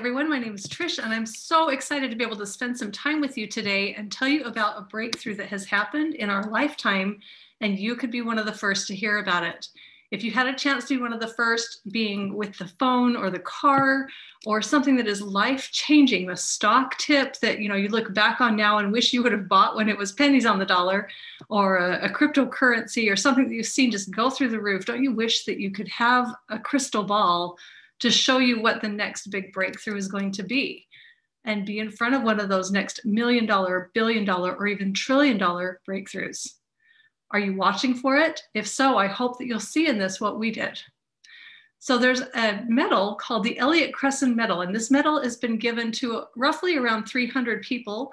everyone. My name is Trish, and I'm so excited to be able to spend some time with you today and tell you about a breakthrough that has happened in our lifetime, and you could be one of the first to hear about it. If you had a chance to be one of the first, being with the phone or the car or something that is life changing, a stock tip that you know you look back on now and wish you would have bought when it was pennies on the dollar, or a, a cryptocurrency or something that you've seen just go through the roof, don't you wish that you could have a crystal ball to show you what the next big breakthrough is going to be? and be in front of one of those next million dollar, billion dollar, or even trillion dollar breakthroughs. Are you watching for it? If so, I hope that you'll see in this what we did. So there's a medal called the Elliott Cresson Medal, and this medal has been given to roughly around 300 people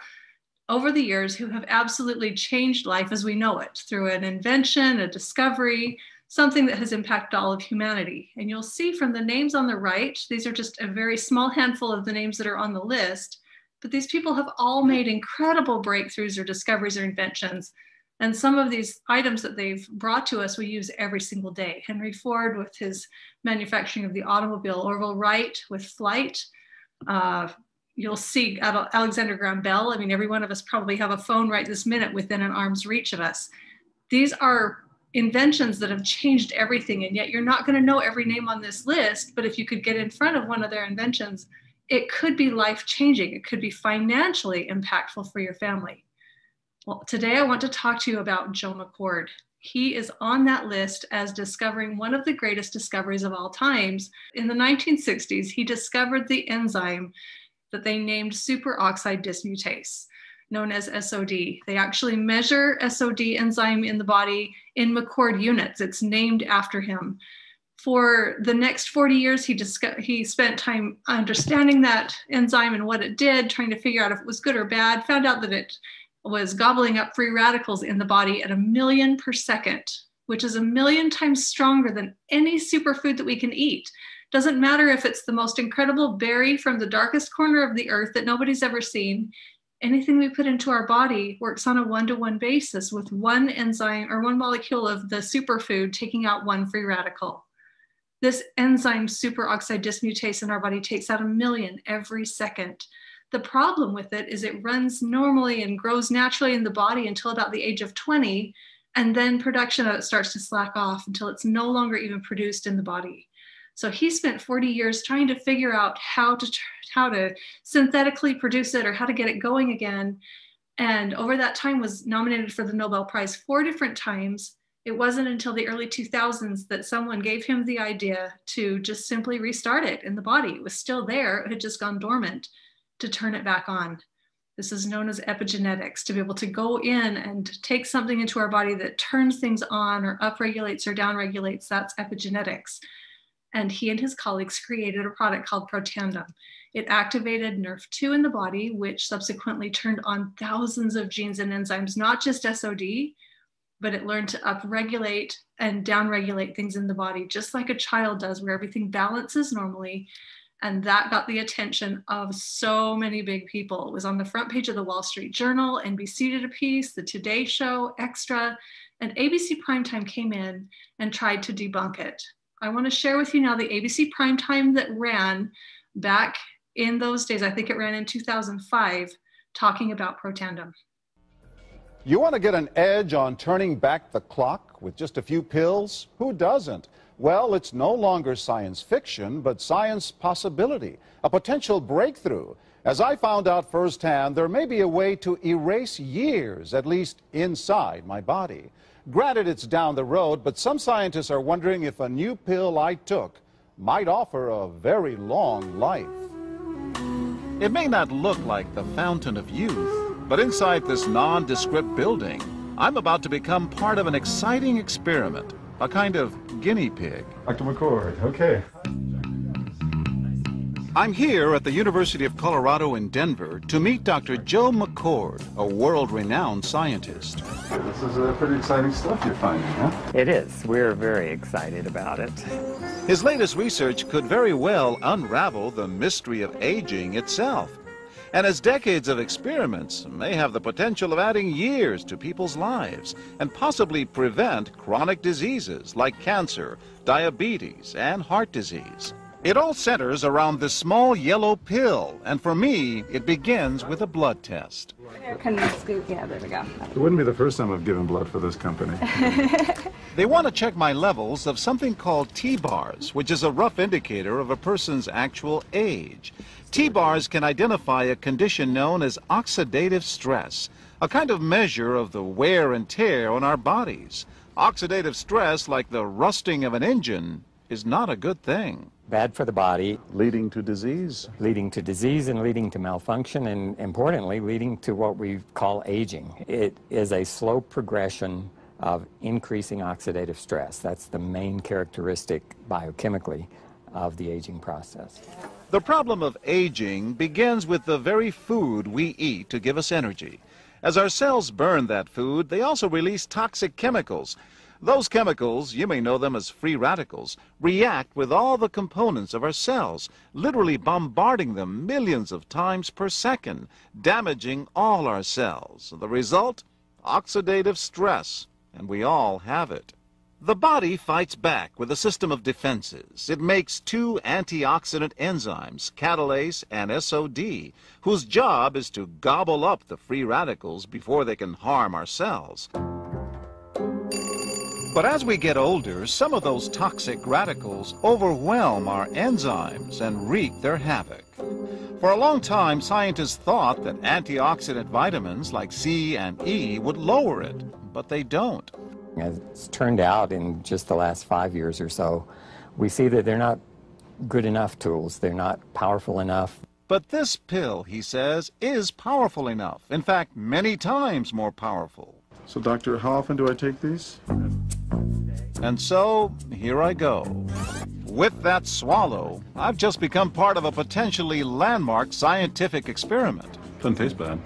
over the years who have absolutely changed life as we know it through an invention, a discovery, something that has impacted all of humanity. And you'll see from the names on the right, these are just a very small handful of the names that are on the list, but these people have all made incredible breakthroughs or discoveries or inventions and some of these items that they've brought to us, we use every single day. Henry Ford with his manufacturing of the automobile, Orville Wright with flight. Uh, you'll see Alexander Graham Bell. I mean, every one of us probably have a phone right this minute within an arm's reach of us. These are inventions that have changed everything. And yet you're not going to know every name on this list. But if you could get in front of one of their inventions, it could be life changing. It could be financially impactful for your family. Well, today I want to talk to you about Joe McCord. He is on that list as discovering one of the greatest discoveries of all times. In the 1960s, he discovered the enzyme that they named superoxide dismutase, known as SOD. They actually measure SOD enzyme in the body in McCord units. It's named after him. For the next 40 years, he, disco- he spent time understanding that enzyme and what it did, trying to figure out if it was good or bad, found out that it was gobbling up free radicals in the body at a million per second, which is a million times stronger than any superfood that we can eat. Doesn't matter if it's the most incredible berry from the darkest corner of the earth that nobody's ever seen. Anything we put into our body works on a one to one basis with one enzyme or one molecule of the superfood taking out one free radical. This enzyme superoxide dismutase in our body takes out a million every second. The problem with it is it runs normally and grows naturally in the body until about the age of 20, and then production of it starts to slack off until it's no longer even produced in the body. So he spent 40 years trying to figure out how to how to synthetically produce it or how to get it going again. And over that time was nominated for the Nobel Prize four different times. It wasn't until the early 2000s that someone gave him the idea to just simply restart it in the body. It was still there, it had just gone dormant to turn it back on. This is known as epigenetics, to be able to go in and take something into our body that turns things on or upregulates or downregulates. That's epigenetics. And he and his colleagues created a product called Protandim. It activated NRF2 in the body, which subsequently turned on thousands of genes and enzymes, not just SOD, but it learned to upregulate and downregulate things in the body, just like a child does, where everything balances normally and that got the attention of so many big people. It was on the front page of the Wall Street Journal, NBC did a piece, the Today Show, Extra, and ABC Primetime came in and tried to debunk it. I want to share with you now the ABC Primetime that ran back in those days. I think it ran in 2005, talking about Protandim. You want to get an edge on turning back the clock with just a few pills? Who doesn't? Well, it's no longer science fiction, but science possibility, a potential breakthrough. As I found out firsthand, there may be a way to erase years, at least inside my body. Granted, it's down the road, but some scientists are wondering if a new pill I took might offer a very long life. It may not look like the fountain of youth, but inside this nondescript building, I'm about to become part of an exciting experiment a kind of guinea pig. Dr. McCord, okay. I'm here at the University of Colorado in Denver to meet Dr. Joe McCord, a world-renowned scientist. This is uh, pretty exciting stuff you're finding, huh? It is. We're very excited about it. His latest research could very well unravel the mystery of aging itself and as decades of experiments may have the potential of adding years to people's lives and possibly prevent chronic diseases like cancer, diabetes, and heart disease. It all centers around this small yellow pill, and for me, it begins with a blood test. Can we scoop? Yeah, there we go. It wouldn't be the first time I've given blood for this company. They want to check my levels of something called TBARS, which is a rough indicator of a person's actual age. TBARS can identify a condition known as oxidative stress, a kind of measure of the wear and tear on our bodies. Oxidative stress, like the rusting of an engine, is not a good thing. Bad for the body, Leading to disease. leading to disease and leading to malfunction, and importantly, leading to what we call aging. It is a slow progression of increasing oxidative stress. That's the main characteristic biochemically of the aging process. The problem of aging begins with the very food we eat to give us energy. As our cells burn that food, they also release toxic chemicals. Those chemicals, you may know them as free radicals, react with all the components of our cells, literally bombarding them millions of times per second, damaging all our cells. The result? Oxidative stress, and we all have it. The body fights back with a system of defenses. It makes two antioxidant enzymes, catalase and SOD, whose job is to gobble up the free radicals before they can harm our cells. But as we get older, some of those toxic radicals overwhelm our enzymes and wreak their havoc. For a long time, scientists thought that antioxidant vitamins like C and E would lower it, but they don't. As it's turned out in just the last five years or so, we see that they're not good enough tools. They're not powerful enough. But this pill, he says, is powerful enough. In fact, many times more powerful. So, doctor, how often do I take these? And so, here I go. With that swallow, I've just become part of a potentially landmark scientific experiment. Doesn't taste bad.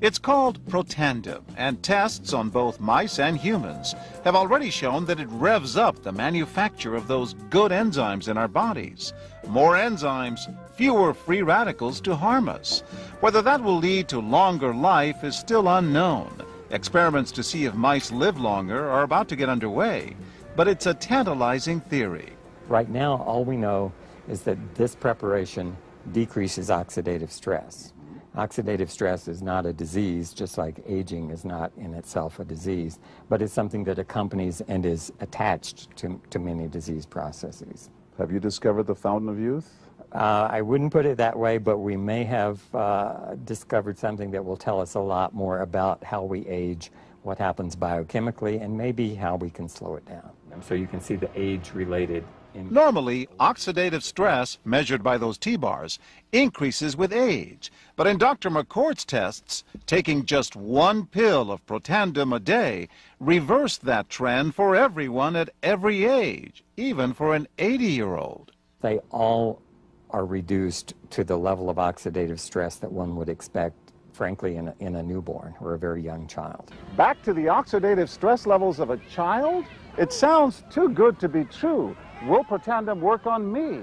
It's called Protandim, and tests on both mice and humans have already shown that it revs up the manufacture of those good enzymes in our bodies. More enzymes, fewer free radicals to harm us. Whether that will lead to longer life is still unknown. Experiments to see if mice live longer are about to get underway, but it's a tantalizing theory. Right now, all we know is that this preparation decreases oxidative stress. Oxidative stress is not a disease, just like aging is not in itself a disease, but it's something that accompanies and is attached to, to many disease processes. Have you discovered the fountain of youth? Uh, I wouldn't put it that way, but we may have uh, discovered something that will tell us a lot more about how we age, what happens biochemically, and maybe how we can slow it down. So you can see the age-related. Normally, oxidative stress, measured by those TBARS, increases with age. But in Dr. McCord's tests, taking just one pill of Protandim a day reversed that trend for everyone at every age, even for an 80-year-old. They all are reduced to the level of oxidative stress that one would expect, frankly, in a, in a newborn or a very young child. Back to the oxidative stress levels of a child? It sounds too good to be true. Will Protandim work on me?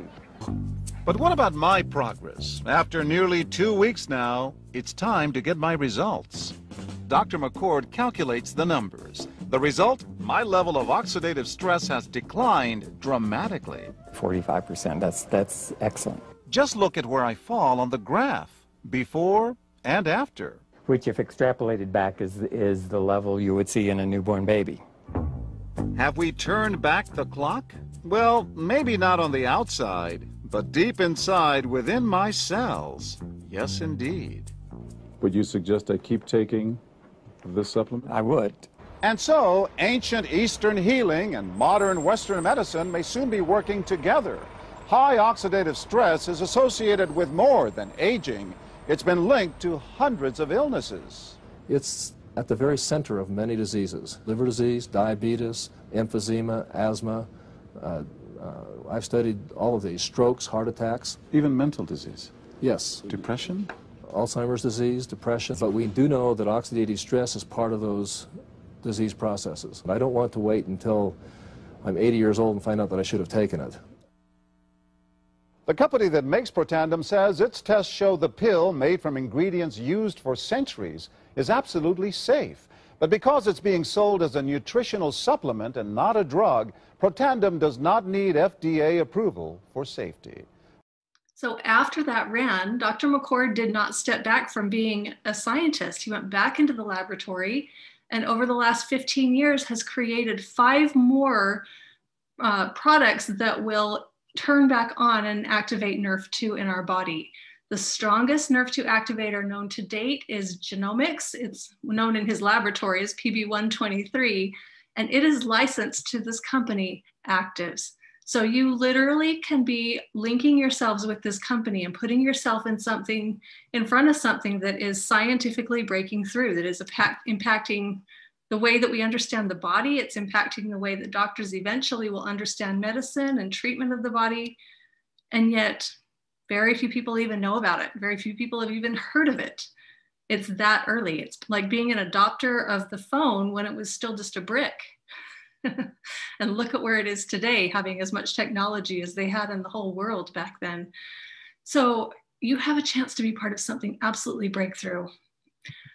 But what about my progress? After nearly two weeks now, it's time to get my results. Dr. McCord calculates the numbers. The result? My level of oxidative stress has declined dramatically. 45%, that's, that's excellent. Just look at where I fall on the graph, before and after. Which, if extrapolated back, is, is the level you would see in a newborn baby. Have we turned back the clock? Well, maybe not on the outside, but deep inside within my cells. Yes, indeed. Would you suggest I keep taking this supplement? I would. And so, ancient Eastern healing and modern Western medicine may soon be working together. High oxidative stress is associated with more than aging. It's been linked to hundreds of illnesses. It's at the very center of many diseases liver disease, diabetes, emphysema, asthma. Uh, uh, I've studied all of these strokes, heart attacks. Even mental disease. Yes, Depression? Alzheimer's disease, depression. But we do know that oxidative stress is part of those disease processes. I don't want to wait until I'm 80 years old and find out that I should have taken it. The company that makes Protandim says its tests show the pill, made from ingredients used for centuries, is absolutely safe. But because it's being sold as a nutritional supplement and not a drug, Protandim does not need FDA approval for safety. So after that ran, Dr. McCord did not step back from being a scientist. He went back into the laboratory and over the last 15 years has created five more uh, products that will turn back on and activate NRF2 in our body. The strongest NRF2 activator known to date is Genomix. It's known in his laboratory as PB123, and it is licensed to this company, ACTIVZ. So you literally can be linking yourselves with this company and putting yourself in something in front of something that is scientifically breaking through, that is impacting the way that we understand the body. It's impacting the way that doctors eventually will understand medicine and treatment of the body. And yet, very few people even know about it. Very few people have even heard of it. It's that early. It's like being an adopter of the phone when it was still just a brick and look at where it is today, having as much technology as they had in the whole world back then. So you have a chance to be part of something absolutely breakthrough.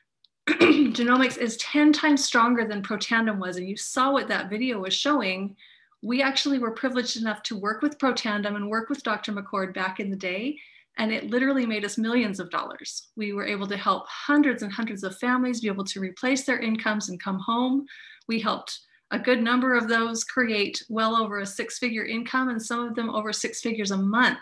Genomix is 10 times stronger than Protandim was, and you saw what that video was showing. We actually were privileged enough to work with Protandim and work with Dr. McCord back in the day, and it literally made us millions of dollars. We were able to help hundreds and hundreds of families be able to replace their incomes and come home. We helped a good number of those create well over a six figure income and some of them over six figures a month.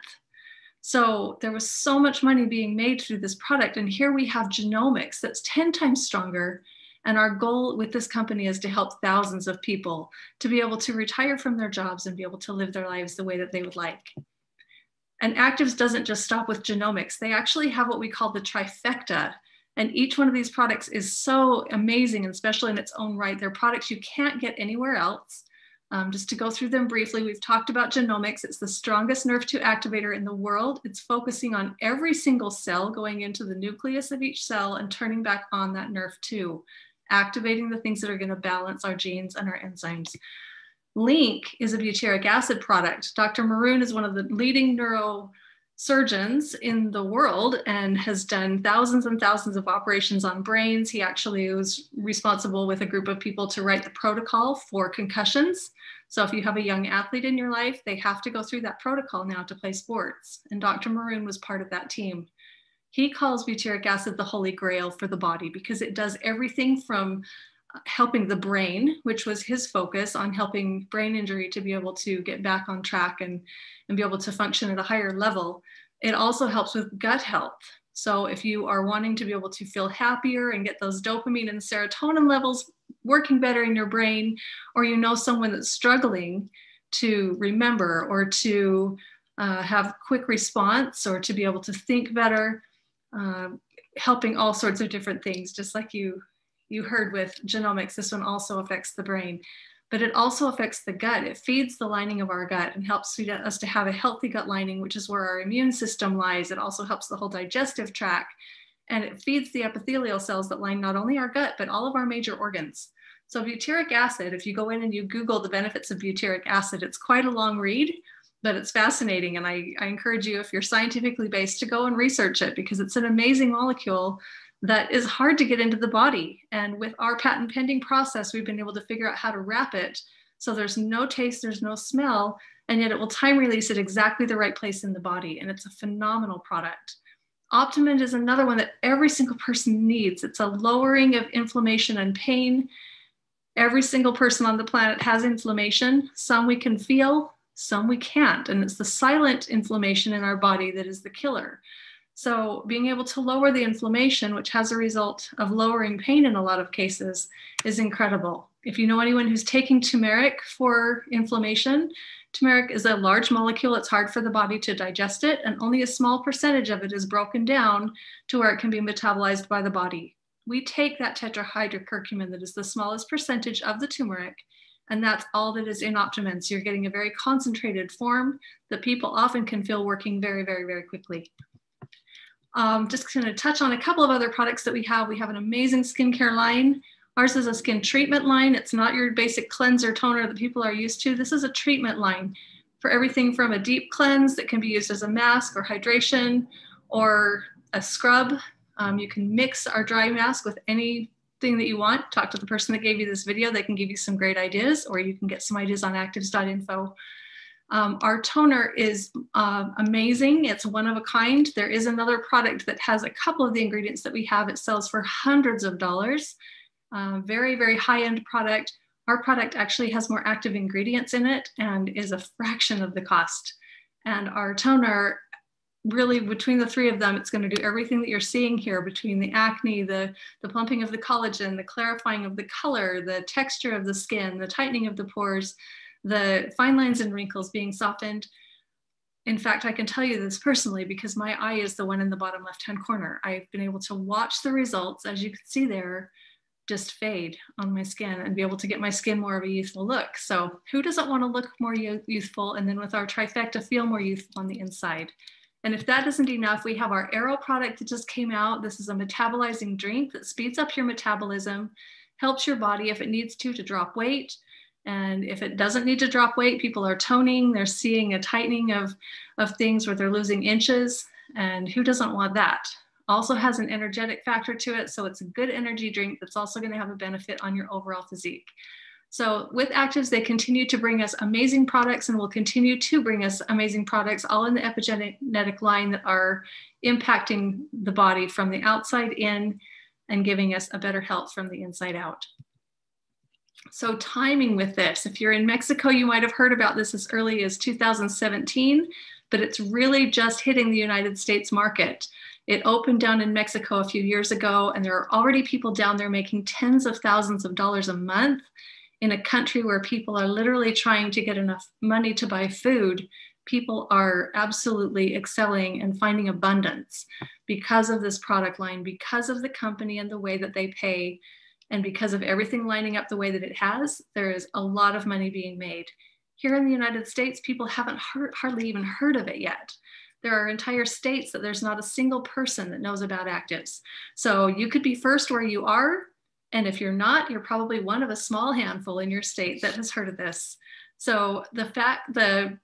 So there was so much money being made through this product. And here we have Genomix that's 10 times stronger. And our goal with this company is to help thousands of people to be able to retire from their jobs and be able to live their lives the way that they would like. And ACTIVZ doesn't just stop with Genomix. They actually have what we call the trifecta and each one of these products is so amazing and special in its own right. They're products you can't get anywhere else. Um, just to go through them briefly, we've talked about Genomix. It's the strongest NRF2 activator in the world. It's focusing on every single cell going into the nucleus of each cell and turning back on that NRF2, activating the things that are going to balance our genes and our enzymes. Link is a butyric acid product. Dr. Maroon is one of the leading neuro surgeons in the world and has done thousands and thousands of operations on brains. He actually was responsible with a group of people to write the protocol for concussions. So if you have a young athlete in your life, they have to go through that protocol now to play sports. And Dr. Maroon was part of that team. He calls butyric acid the holy grail for the body because it does everything from helping the brain, which was his focus on helping brain injury to be able to get back on track and, and be able to function at a higher level. It also helps with gut health. So if you are wanting to be able to feel happier and get those dopamine and serotonin levels working better in your brain, or you know someone that's struggling to remember or to uh, have quick response or to be able to think better, uh, helping all sorts of different things, just like you you heard with Genomix, this one also affects the brain, but it also affects the gut. It feeds the lining of our gut and helps us to have a healthy gut lining, which is where our immune system lies. It also helps the whole digestive tract and it feeds the epithelial cells that line not only our gut, but all of our major organs. So butyric acid, if you go in and you Google the benefits of butyric acid, it's quite a long read, but it's fascinating. And I, I encourage you, if you're scientifically based, to go and research it because it's an amazing molecule that is hard to get into the body. And with our patent pending process, we've been able to figure out how to wrap it so there's no taste, there's no smell, and yet it will time release at exactly the right place in the body. And it's a phenomenal product. Optimend is another one that every single person needs. It's a lowering of inflammation and pain. Every single person on the planet has inflammation. Some we can feel, some we can't. And it's the silent inflammation in our body that is the killer. So being able to lower the inflammation, which has a result of lowering pain in a lot of cases, is incredible. If you know anyone who's taking turmeric for inflammation, turmeric is a large molecule. It's hard for the body to digest it, and only a small percentage of it is broken down to where it can be metabolized by the body. We take that tetrahydrocurcumin that is the smallest percentage of the turmeric, and that's all that is in Optimend. So you're getting a very concentrated form that people often can feel working very, very, very quickly. Um, just going to touch on a couple of other products that we have. We have an amazing skincare line. Ours is a skin treatment line. It's not your basic cleanser toner that people are used to. This is a treatment line for everything from a deep cleanse that can be used as a mask or hydration or a scrub. Um, you can mix our dry mask with anything that you want. Talk to the person that gave you this video. They can give you some great ideas or you can get some ideas on actives.info. Um, our toner is uh, amazing. It's one of a kind. There is another product that has a couple of the ingredients that we have. It sells for hundreds of dollars. Uh, very, very high end product. Our product actually has more active ingredients in it and is a fraction of the cost. And our toner really between the three of them, it's going to do everything that you're seeing here between the acne, the, the plumping of the collagen, the clarifying of the color, the texture of the skin, the tightening of the pores, the fine lines and wrinkles being softened. In fact, I can tell you this personally because my eye is the one in the bottom left-hand corner. I've been able to watch the results, as you can see there, just fade on my skin and be able to get my skin more of a youthful look. So who doesn't want to look more youthful and then with our trifecta feel more youthful on the inside? And if that isn't enough, we have our Arrow product that just came out. This is a metabolizing drink that speeds up your metabolism, helps your body if it needs to to drop weight. And if it doesn't need to drop weight, people are toning, they're seeing a tightening of, of things where they're losing inches. And who doesn't want that? Also has an energetic factor to it. So it's a good energy drink that's also going to have a benefit on your overall physique. So with ACTIVZ, they continue to bring us amazing products and will continue to bring us amazing products all in the epigenetic line that are impacting the body from the outside in and giving us a better health from the inside out. So timing with this, if you're in Mexico, you might have heard about this as early as 2017, but it's really just hitting the United States market. It opened down in Mexico a few years ago, and there are already people down there making tens of thousands of dollars a month in a country where people are literally trying to get enough money to buy food, people are absolutely excelling and finding abundance because of this product line, because of the company and the way that they pay, and because of everything lining up the way that it has, there is a lot of money being made. Here in the United States, people haven't heard, hardly even heard of it yet. There are entire states that there's not a single person that knows about ACTIVZ. So you could be first where you are, and if you're not, you're probably one of a small handful in your state that has heard of this. So the fact, the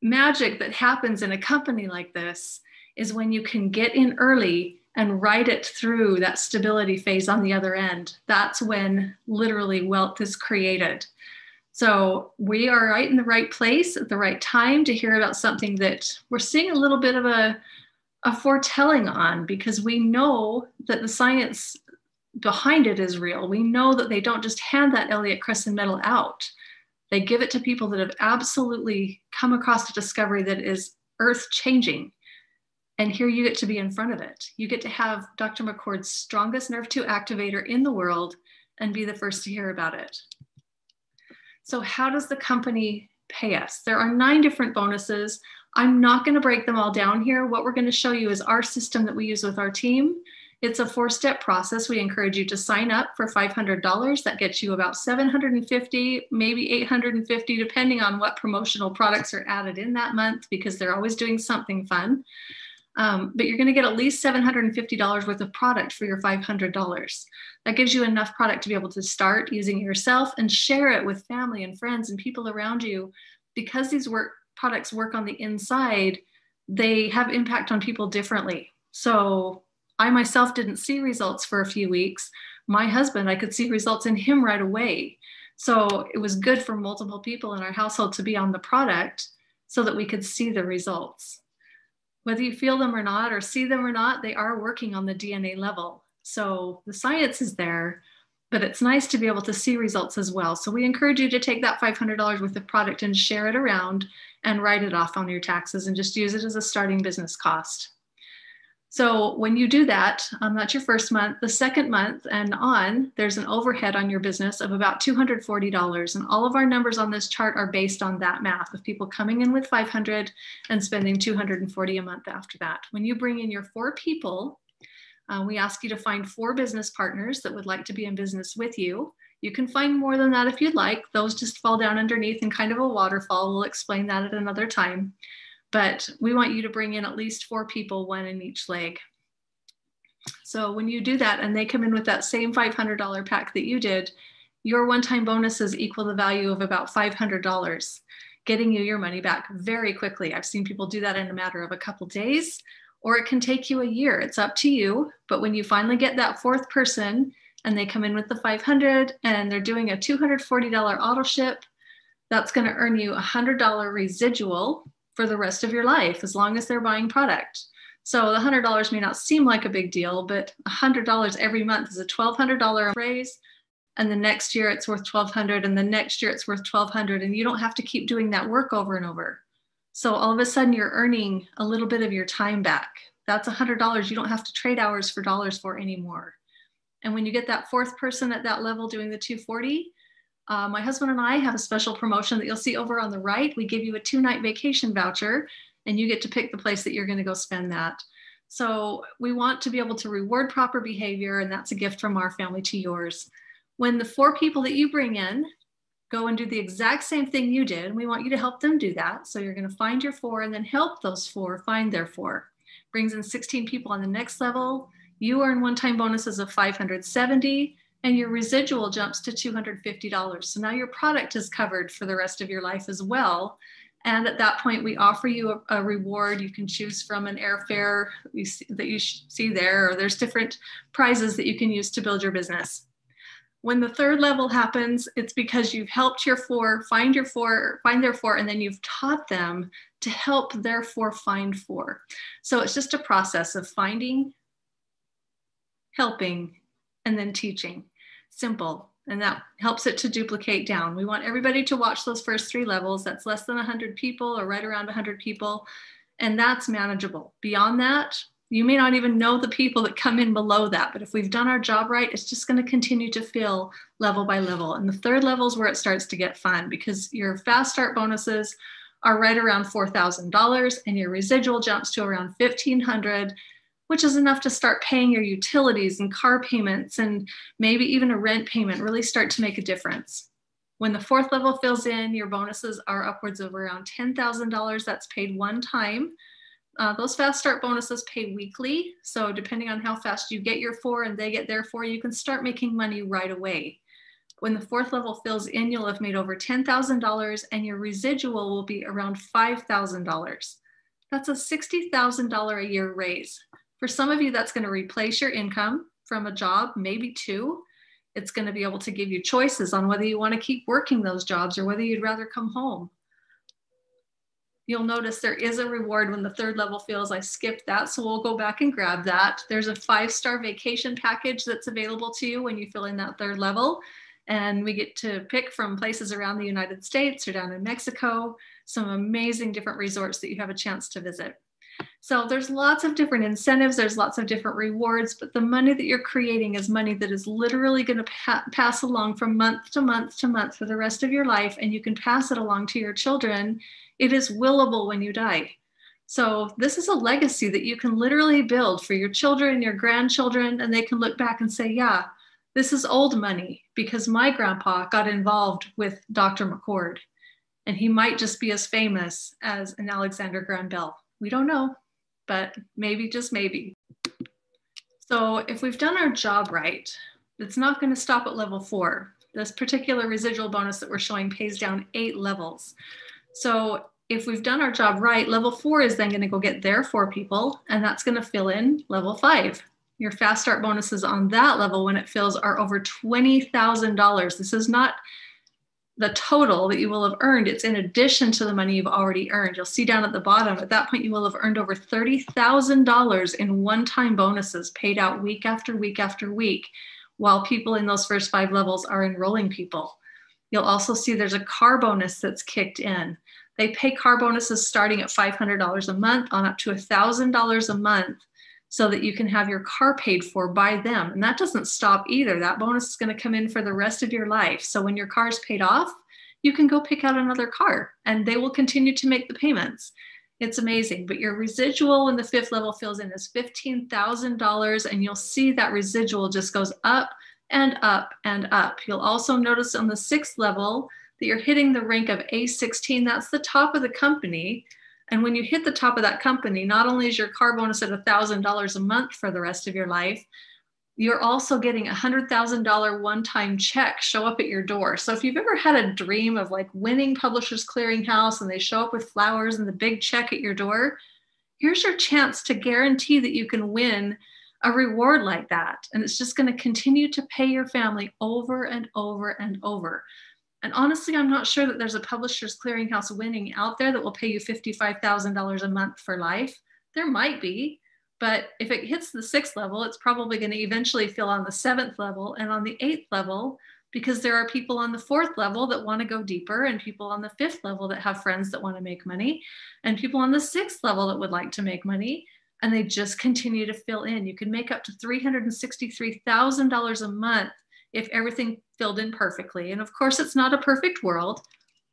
magic that happens in a company like this is when you can get in early and ride it through that stability phase on the other end. That's when literally wealth is created. So we are right in the right place at the right time to hear about something that we're seeing a little bit of a, a foretelling on because we know that the science behind it is real. We know that they don't just hand that Elliott Cresson medal out. They give it to people that have absolutely come across a discovery that is earth changing. And here you get to be in front of it. You get to have Dr. McCord's strongest NRF2 activator in the world and be the first to hear about it. So, how does the company pay us? There are nine different bonuses. I'm not going to break them all down here. What we're going to show you is our system that we use with our team it's a four step process. We encourage you to sign up for $500. That gets you about 750, maybe 850, depending on what promotional products are added in that month, because they're always doing something fun. Um, but you're going to get at least $750 worth of product for your $500. That gives you enough product to be able to start using yourself and share it with family and friends and people around you. Because these work products work on the inside, they have impact on people differently. So I myself didn't see results for a few weeks. My husband, I could see results in him right away. So it was good for multiple people in our household to be on the product so that we could see the results. Whether you feel them or not, or see them or not, they are working on the DNA level. So the science is there, but it's nice to be able to see results as well. So we encourage you to take that $500 worth of product and share it around and write it off on your taxes and just use it as a starting business cost. So when you do that, um, that's your first month. The second month and on, there's an overhead on your business of about $240. And all of our numbers on this chart are based on that math of people coming in with 500 and spending 240 a month after that. When you bring in your four people, uh, we ask you to find four business partners that would like to be in business with you. You can find more than that if you'd like. Those just fall down underneath in kind of a waterfall. We'll explain that at another time but we want you to bring in at least four people, one in each leg. So when you do that and they come in with that same $500 pack that you did, your one-time bonuses equal the value of about $500, getting you your money back very quickly. I've seen people do that in a matter of a couple days, or it can take you a year. It's up to you. But when you finally get that fourth person and they come in with the 500 and they're doing a $240 auto ship, That's going to earn you a $100 residual for the rest of your life as long as they're buying product. So the $100 may not seem like a big deal, but $100 every month is a $1,200 raise. And the next year it's worth 1200 and the next year it's worth 1200 and you don't have to keep doing that work over and over. So all of a sudden you're earning a little bit of your time back. That's $100 you don't have to trade hours for dollars for anymore. And when you get that fourth person at that level doing the 240, uh, my husband and I have a special promotion that you'll see over on the right. We give you a two night vacation voucher and you get to pick the place that you're going to go spend that. So we want to be able to reward proper behavior, and that's a gift from our family to yours. When the four people that you bring in go and do the exact same thing you did, we want you to help them do that. So you're going to find your four and then help those four find their four. Brings in 16 people on the next level. You earn one time bonuses of 570 and your residual jumps to $250. So now your product is covered for the rest of your life as well. And at that point, we offer you a, a reward. You can choose from an airfare you see, that you see there, or there's different prizes that you can use to build your business. When the third level happens, it's because you've helped your four find your four, find their four, and then you've taught them to help their four find four. So it's just a process of finding, helping, and then teaching. Simple and that helps it to duplicate down. We want everybody to watch those first three levels. That's less than 100 people or right around 100 people, and that's manageable. Beyond that, you may not even know the people that come in below that, but if we've done our job right, it's just going to continue to fill level by level. And the third level is where it starts to get fun because your fast start bonuses are right around $4,000 and your residual jumps to around 1500 which is enough to start paying your utilities and car payments and maybe even a rent payment really start to make a difference. When the fourth level fills in, your bonuses are upwards of around $10,000. That's paid one time. Uh, those fast start bonuses pay weekly. So depending on how fast you get your four and they get their four, you can start making money right away. When the fourth level fills in, you'll have made over $10,000 and your residual will be around $5,000. That's a $60,000 a year raise. For some of you, that's going to replace your income from a job, maybe two. It's going to be able to give you choices on whether you want to keep working those jobs or whether you'd rather come home. You'll notice there is a reward when the third level feels I skipped that. So we'll go back and grab that. There's a five star vacation package that's available to you when you fill in that third level. And we get to pick from places around the United States or down in Mexico, some amazing different resorts that you have a chance to visit. So there's lots of different incentives, there's lots of different rewards, but the money that you're creating is money that is literally going to pa- pass along from month to month to month for the rest of your life, and you can pass it along to your children. It is willable when you die. So this is a legacy that you can literally build for your children, your grandchildren, and they can look back and say, yeah, this is old money because my grandpa got involved with Dr. McCord, and he might just be as famous as an Alexander Graham Bell. We don't know, but maybe, just maybe. So if we've done our job right, it's not going to stop at level four. This particular residual bonus that we're showing pays down eight levels. So if we've done our job right, level four is then going to go get their four people, and that's going to fill in level five. Your fast start bonuses on that level when it fills are over $20,000. This is not the total that you will have earned, it's in addition to the money you've already earned. You'll see down at the bottom, at that point, you will have earned over $30,000 in one time bonuses paid out week after week after week while people in those first five levels are enrolling people. You'll also see there's a car bonus that's kicked in. They pay car bonuses starting at $500 a month on up to $1,000 a month so that you can have your car paid for by them. And that doesn't stop either. That bonus is going to come in for the rest of your life. So when your car is paid off, you can go pick out another car and they will continue to make the payments. It's amazing. But your residual when the fifth level fills in is $15,000 and you'll see that residual just goes up and up and up. You'll also notice on the sixth level that you're hitting the rank of A16. That's the top of the company. And when you hit the top of that company, not only is your car bonus at $1,000 a month for the rest of your life, you're also getting a $100,000 one time check show up at your door. So if you've ever had a dream of like winning Publishers Clearinghouse and they show up with flowers and the big check at your door, here's your chance to guarantee that you can win a reward like that. And it's just going to continue to pay your family over and over and over. And honestly, I'm not sure that there's a publisher's clearinghouse winning out there that will pay you $55,000 a month for life. There might be, but if it hits the sixth level, it's probably going to eventually fill on the seventh level and on the eighth level because there are people on the fourth level that want to go deeper and people on the fifth level that have friends that want to make money and people on the sixth level that would like to make money and they just continue to fill in. You can make up to $363,000 a month if everything filled in perfectly. And of course, it's not a perfect world,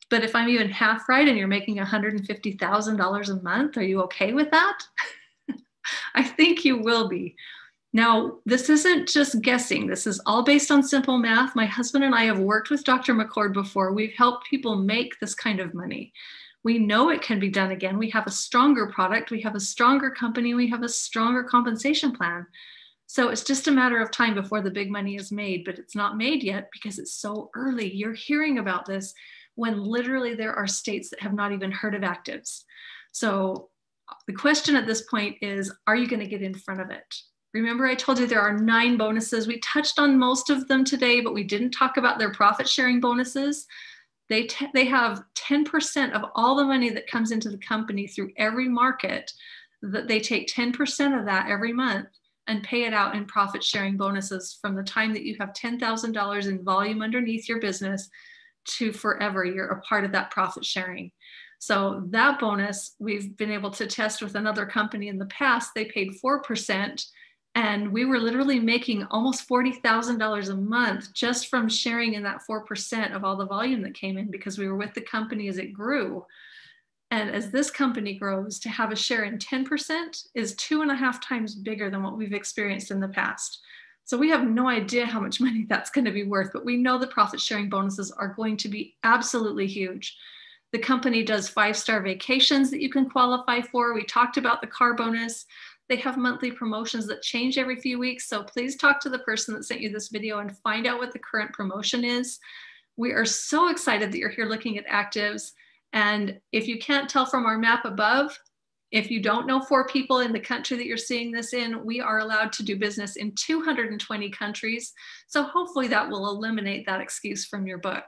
but if I'm even half right and you're making $150,000 a month, are you okay with that? I think you will be. Now, this isn't just guessing. This is all based on simple math. My husband and I have worked with Dr. McCord before. We've helped people make this kind of money. We know it can be done again. We have a stronger product, we have a stronger company, we have a stronger compensation plan. So it's just a matter of time before the big money is made, but it's not made yet because it's so early. You're hearing about this when literally there are states that have not even heard of ACTIVZ. So the question at this point is Are you going to get in front of it? Remember, I told you there are nine bonuses. We touched on most of them today, but we didn't talk about their profit sharing bonuses. They, they have 10% of all the money that comes into the company through every market, that they take 10% of that every month and pay it out in profit sharing bonuses from the time that you have $10,000 in volume underneath your business to forever. You're a part of that profit sharing. So that bonus, we've been able to test with another company in the past. They paid 4% and we were literally making almost $40,000 a month just from sharing in that 4% of all the volume that came in because we were with the company as it grew. And as this company grows, to have a share in 10% is two and a half times bigger than what we've experienced in the past. So we have no idea how much money that's going to be worth, but we know the profit sharing bonuses are going to be absolutely huge. The company does five star vacations that you can qualify for. We talked about the car bonus. They have monthly promotions that change every few weeks. So please talk to the person that sent you this video and find out what the current promotion is. We are so excited that you're here looking at ACTIVZ. And if you can't tell from our map above, if you don't know four people in the country that you're seeing this in, we are allowed to do business in 220 countries. So hopefully that will eliminate that excuse from your book.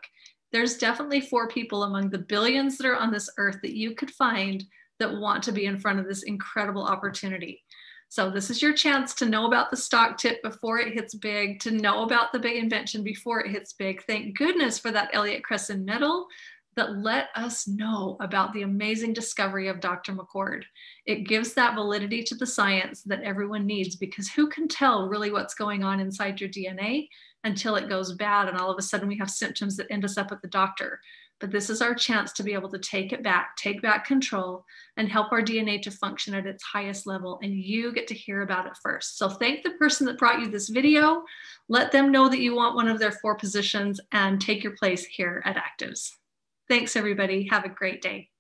There's definitely four people among the billions that are on this earth that you could find that want to be in front of this incredible opportunity. So this is your chance to know about the stock tip before it hits big, to know about the big invention before it hits big. Thank goodness for that Elliott Cresson medal that let us know about the amazing discovery of Dr. McCord. It gives that validity to the science that everyone needs because who can tell really what's going on inside your DNA until it goes bad and all of a sudden we have symptoms that end us up at the doctor. But this is our chance to be able to take it back, take back control, and help our DNA to function at its highest level. And you get to hear about it first. So thank the person that brought you this video. Let them know that you want one of their four positions and take your place here at ACTIVZ. Thanks, everybody. Have a great day.